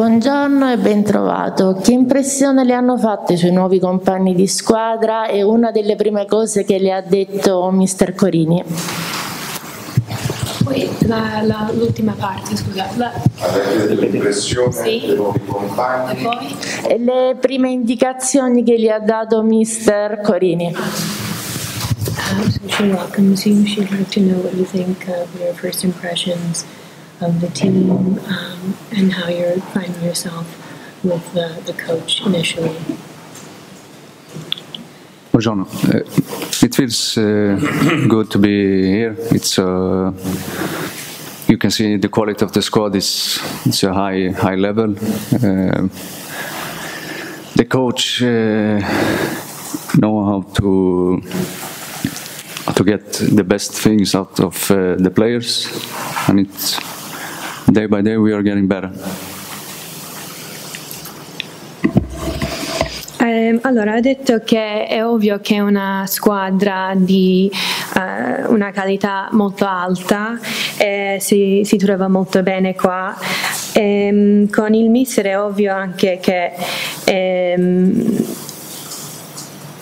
Buongiorno e ben trovato. Che impressione le hanno fatto i suoi nuovi compagni di squadra e una delle prime cose che le ha detto mister Corini? Poi la- la- l'ultima parte, scusa. La, Avete dell'impressione Sì. dei nuovi e compagni? poi? E le prime indicazioni che gli ha dato mister Corini? Uh, so she welcomes you. She'd like to know what you think of your first impressions of the team um, and how you're finding yourself with the, the coach initially. Buongiorno. Uh, it feels uh, good to be here. It's uh, you can see the quality of the squad is it's a high high level. Uh, the coach uh, know how to to get the best things out of uh, the players, and it's day by day we are getting better. Ehm, allora, ha detto che è ovvio che è una squadra di eh, una qualità molto alta e si, si trova molto bene qua. Ehm, con il mister è ovvio anche che ehm,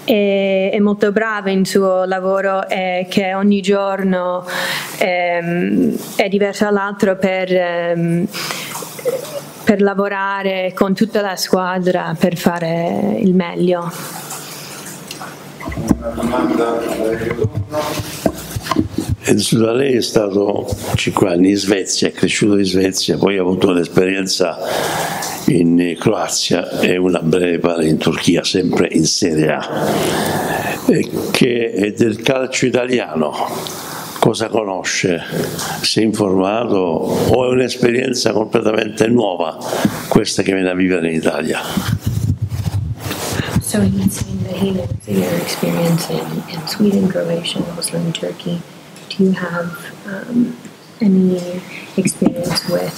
è, è molto brava in suo lavoro e che ogni giorno ehm, è diverso dall'altro per, ehm, per lavorare con tutta la squadra per fare il meglio. Una domanda da Dario Donno. Enzo lei è stato 5 anni in Svezia, è cresciuto in Svezia, poi ha avuto un'esperienza in Croazia e una breve pare in Turchia, sempre in Serie A, che è del calcio italiano. Cosa conosce? Si è informato o è un'esperienza completamente nuova questa che viene a vivere in Italia? So he's saying that he knows your experience in, in Sweden, Croatia, in Turkey. Do you have um, any experience with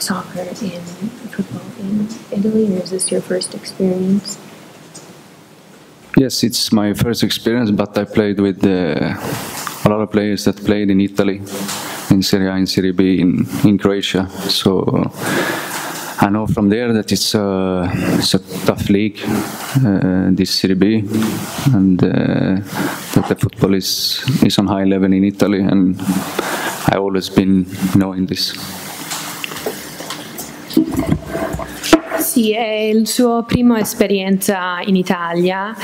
soccer in football in Italy, or is this your first experience? Yes, it's my first experience, but I played with uh, a lot of players that played in Italy, in Serie A, in Serie B, in, in Croatia. So I know from there that it's a, it's a tough league, uh, this Serie B, and uh, that the football is, is on high level in Italy, and I've always been knowing this. Sì, è il suo primo esperienza in Italia,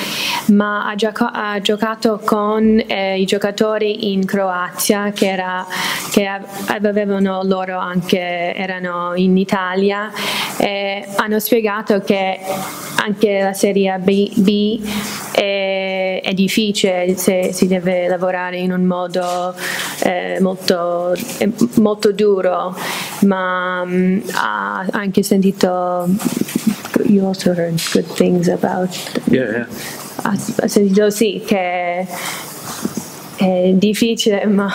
ma ha, gioco- ha giocato con eh, i giocatori in Croazia che, era- che av- avevano loro anche, erano in Italia e hanno spiegato che anche la Serie B, B è, è difficile se si deve lavorare in un modo eh, molto, eh, molto duro, ma ha anche sentito, you also heard good things about, Yeah, yeah. ha, ha sentito sì che è difficile, ma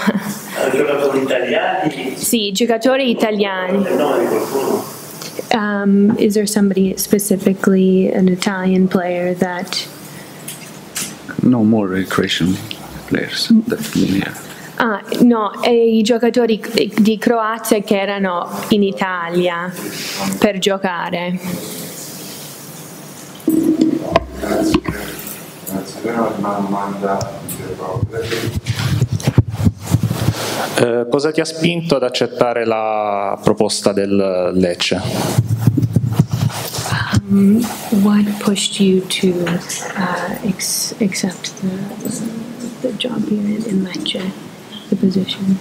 Giocatori italiani, sì, giocatori italiani. il nome di qualcuno? Um, is there somebody specifically, an Italian player that No more uh, Croatian players, definitely. Yeah. Ah, no, e i giocatori di Croazia che erano in Italia per giocare. Grazie. Grazie. Una domanda. Eh, cosa ti ha spinto ad accettare la proposta del Lecce? Um, what pushed you to uh, accept the, the job here in Lecce, the position?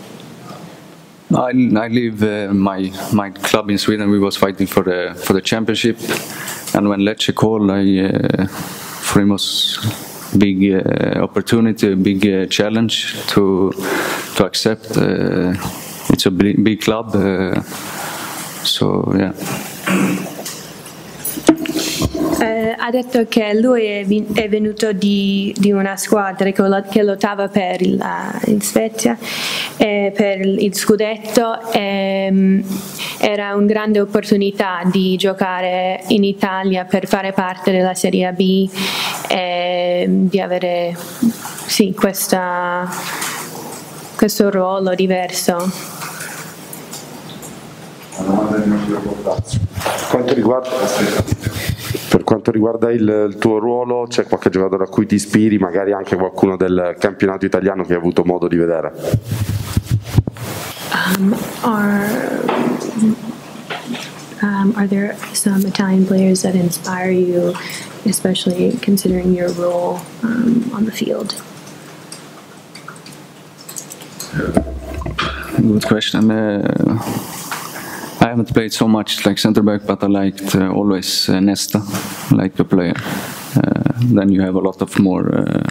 I, I leave uh, my my club in Sweden. We was fighting for the for the championship, and when Lecce called, I uh, for him was big uh, opportunity, a big uh, challenge to to accept. Uh, it's a big, big club, uh, so yeah. Eh, ha detto che lui è, è venuto di, di una squadra che, lo- che lottava per il, eh, il Svezia, eh, per il scudetto. e, mm, era una grande opportunità di giocare in Italia per fare parte della Serie B e di avere sì, questa- questo ruolo diverso. Una domanda Quanto riguarda, per quanto riguarda il, il, tuo ruolo, c'è qualche giocatore a cui ti ispiri, magari anche qualcuno del campionato italiano che hai avuto modo di vedere? Um, are, um, are there some Italian players that inspire you, especially considering your role um, on the field? Good question. Uh, I haven't played so much like center back, but I liked uh, always uh, Nesta, like the player. Uh, then you have a lot of more uh,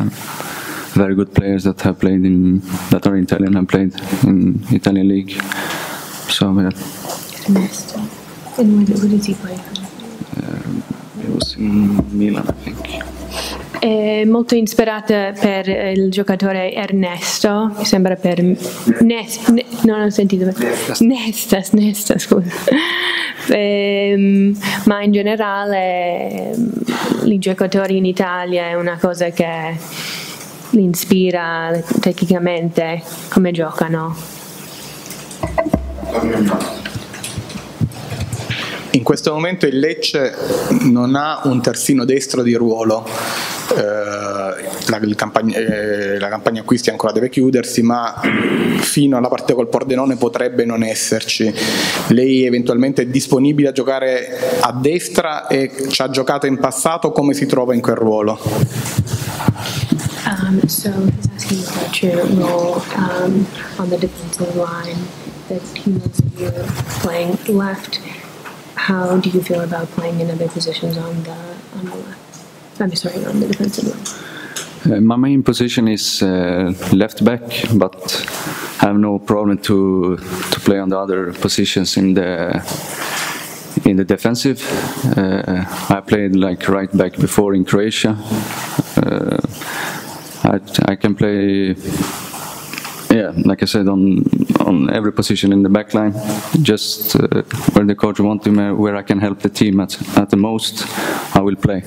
very good players that have played in that are Italian and played in Italian league. So yeah. Nesta. And where did he play? Uh, it was in Milan, I think. È molto ispirata per il giocatore Ernesto, mi sembra per Nesta, ne, non ho sentito Nesta, Nesta scusa. Ehm, ma in generale ehm, i giocatori in Italia è una cosa che li ispira tecnicamente come giocano. In questo momento il Lecce non ha un terzino destro di ruolo, eh, la, campagna, eh, la, campagna, acquisti ancora deve chiudersi, ma fino alla partita col Pordenone potrebbe non esserci. Lei eventualmente è disponibile a giocare a destra e ci ha giocato in passato, come si trova in quel ruolo? Um, so he's asking about your role um, on the defensive line that he knows that you're playing left how do you feel about playing in other positions on the on the left? I'm sorry, on the defensive line. Uh, my main position is uh, left back, but I have no problem to to play on the other positions in the in the defensive. Uh, I played like right back before in Croatia. Uh, I, I can play yeah, like I said, on on every position in the back line, just uh, where the coach wants me, where I can help the team at, at the most, I will play.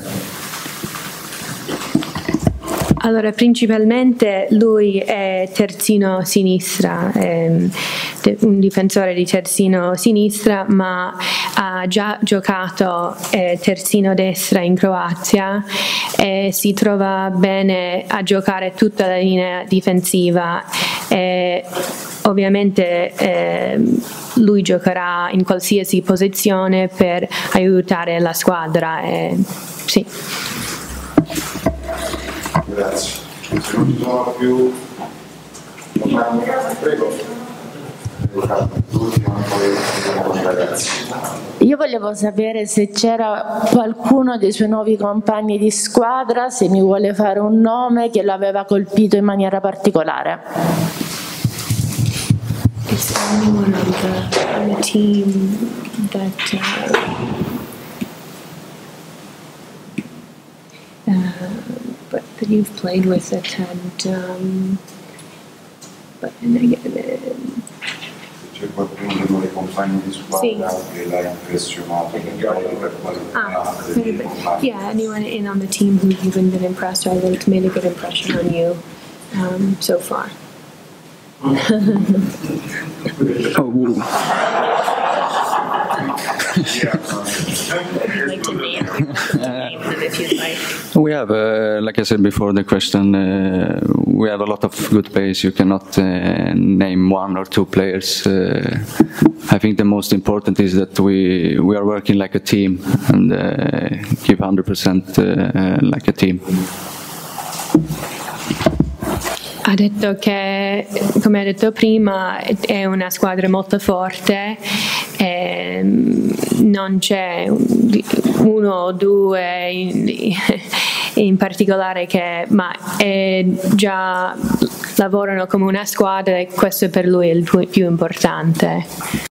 Allora, principalmente lui è terzino sinistra, ehm, un difensore di terzino sinistra, ma ha già giocato eh, terzino destra in Croazia e si trova bene a giocare tutta la linea difensiva. E ovviamente eh, lui giocherà in qualsiasi posizione per aiutare la squadra. E, sì. Grazie. Se non ci sono più prego. Io volevo sapere se c'era qualcuno dei suoi nuovi compagni di squadra, se mi vuole fare un nome che l'aveva colpito in maniera particolare. Is there anyone on the, on the team that uh, that you've played with it, and um, but c'è qualcuno dei nuovi compagni di squadra sì. che l'ha impressionato per qualità ah, yeah anyone in on the team who you've been impressed or that's made a good impression on you um, so far. Oh, we have, uh, like I said before, the question. Uh, we have a lot of good players. You cannot uh, name one or two players. Uh, I think the most important is that we we are working like a team and uh, give 100% uh, like a team. ha detto che, come ha detto prima, è una squadra molto forte, non c'è uno o due in, in particolare che, ma già lavorano come una squadra e questo per lui è il più importante.